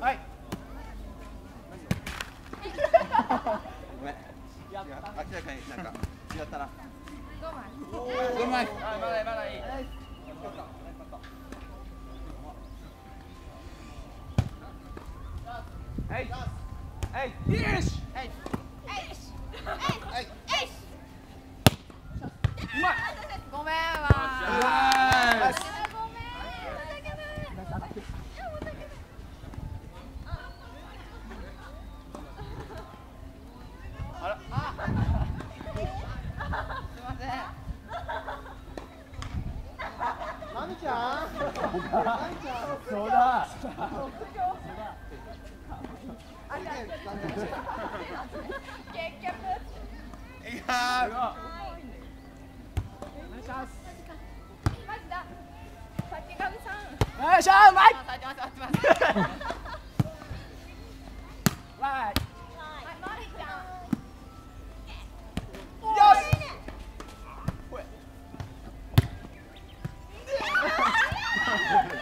はい。ごめん。明らかになんか違ったな。5枚うまいまだいいまだいい。はい。はい。よし。はいはいませんマミちゃんそうだ結局いやーマジだ滝上さんよいしょうまい Yeah.